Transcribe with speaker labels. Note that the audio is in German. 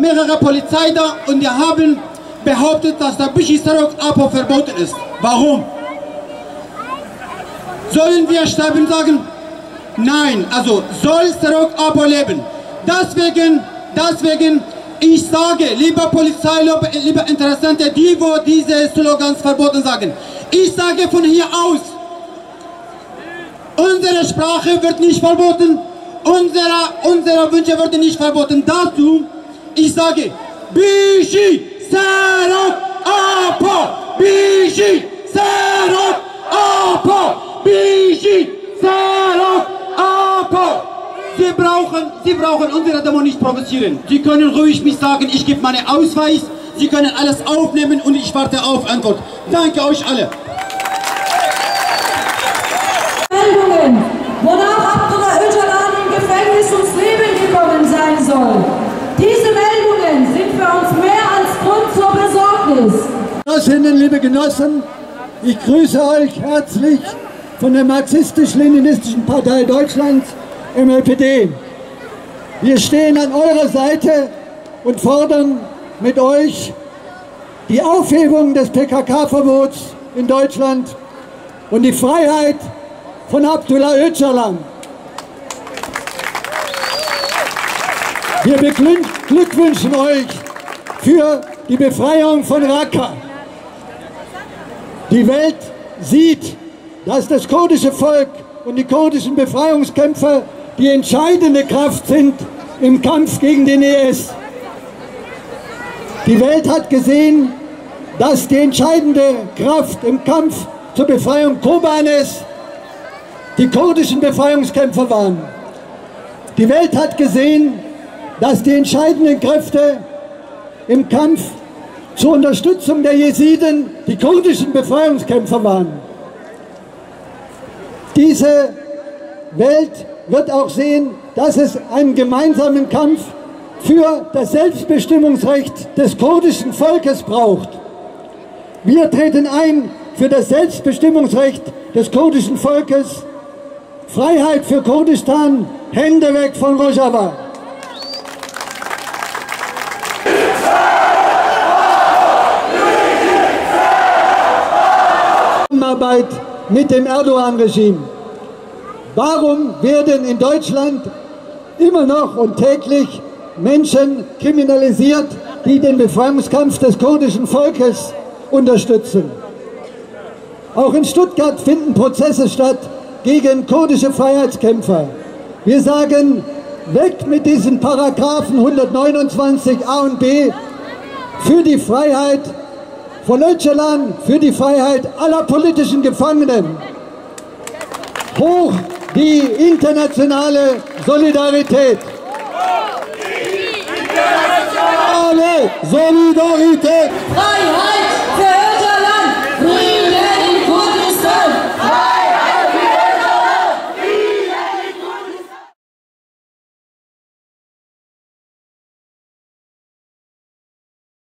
Speaker 1: mehrere Polizei da und die haben behauptet, dass der Bishisarok Apo verboten ist. Warum? Sollen wir sterben sagen? Nein, also soll Sarok Apo leben. Deswegen, deswegen, ich sage, lieber Polizei, lieber Interessante, die, wo diese Slogans verboten sagen, ich sage von hier aus, unsere Sprache wird nicht verboten, unsere, unsere Wünsche werden nicht verboten. Dazu, ich sage, Bishi, Sarok, Apo, Bishi, Sarok, Apo, Bishi, Sarok, Apo. Sie brauchen, Sie brauchen unsere Demo nicht provozieren. Sie können ruhig mich sagen, ich gebe meinen Ausweis, Sie können alles aufnehmen und ich warte auf Antwort. Danke euch alle.
Speaker 2: Besorgnis.
Speaker 3: Genossinnen, liebe Genossen, ich grüße euch herzlich von der Marxistisch-Leninistischen Partei Deutschlands, MLPD. Wir stehen an eurer Seite und fordern mit euch die Aufhebung des PKK-Verbots in Deutschland und die Freiheit von Abdullah Öcalan. Wir beglückwünschen euch für die Befreiung von Raqqa. Die Welt sieht, dass das kurdische Volk und die kurdischen Befreiungskämpfer die entscheidende Kraft sind im Kampf gegen den IS. Die Welt hat gesehen, dass die entscheidende Kraft im Kampf zur Befreiung Kobanes die kurdischen Befreiungskämpfer waren. Die Welt hat gesehen, dass die entscheidenden Kräfte im Kampf zur Unterstützung der Jesiden die kurdischen Befreiungskämpfer waren. Diese Welt wird auch sehen, dass es einen gemeinsamen Kampf für das Selbstbestimmungsrecht des kurdischen Volkes braucht. Wir treten ein für das Selbstbestimmungsrecht des kurdischen Volkes, Freiheit für Kurdistan, Hände weg von Rojava. Zusammenarbeit mit dem Erdogan-Regime. Warum werden in Deutschland immer noch und täglich Menschen kriminalisiert, die den Befreiungskampf des kurdischen Volkes unterstützen? Auch in Stuttgart finden Prozesse statt gegen kurdische Freiheitskämpfer. Wir sagen, weg mit diesen Paragraphen 129 A und B für die Freiheit von Öcalan, für die Freiheit aller politischen Gefangenen. Hoch die internationale Solidarität. Internationale Solidarität.
Speaker 2: Freiheit